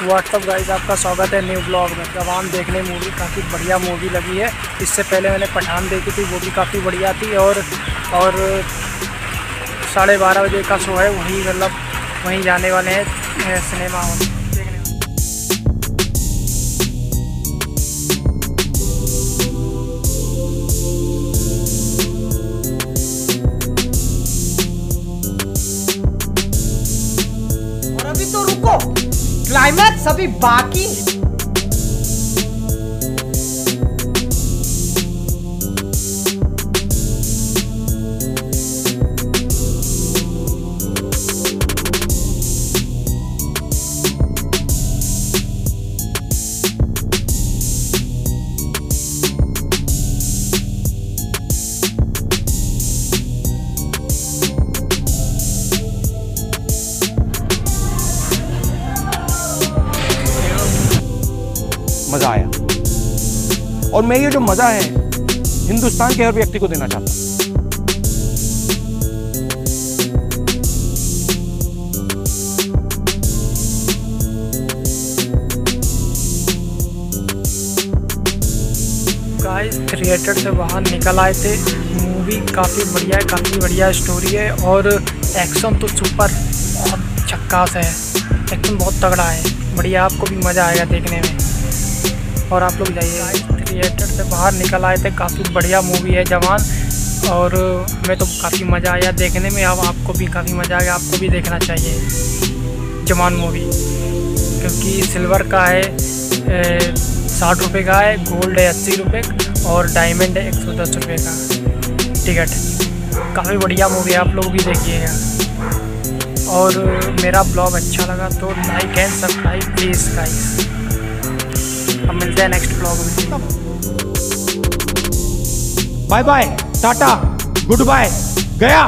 WhatsApp guys आपका स्वागत है न्यू ब्लॉग में। जवान देखने मूवी काफ़ी बढ़िया मूवी लगी है। इससे पहले मैंने पठान देखी थी, वो भी काफ़ी बढ़िया थी और और साढ़े बारह बजे का शो है, वहीं मतलब वहीं जाने वाले हैं सिनेमा हॉल देखने तो रुको। क्लाइमैक्स अभी बाकी मज़ा आया। और मैं ये जो मज़ा है, हिंदुस्तान के हर व्यक्ति को देना चाहता हूँ। थिएटर से बाहर निकल आए थे। मूवी काफ़ी बढ़िया है, काफ़ी बढ़िया स्टोरी है और एक्शन तो सुपर बहुत झक्कास है। एक्शन बहुत तगड़ा है। बढ़िया, आपको भी मज़ा आएगा देखने में। और आप लोग जाइए। थिएटर से बाहर निकल आए थे। काफ़ी बढ़िया मूवी है जवान। और हमें तो काफ़ी मज़ा आया देखने में। अब आपको भी काफ़ी मज़ा आया। आपको भी देखना चाहिए जवान मूवी क्योंकि सिल्वर का है साठ रुपये का है गोल्ड है अस्सी रुपये और डायमंड है एक सौ दस रुपये का। टिकट काफ़ी बढ़िया मूवी है। आप लोग भी देखिएगा और मेरा ब्लॉग अच्छा लगा तो like and subscribe please guys अब मिलते हैं नेक्स्ट ब्लॉग में bye bye tata good bye गया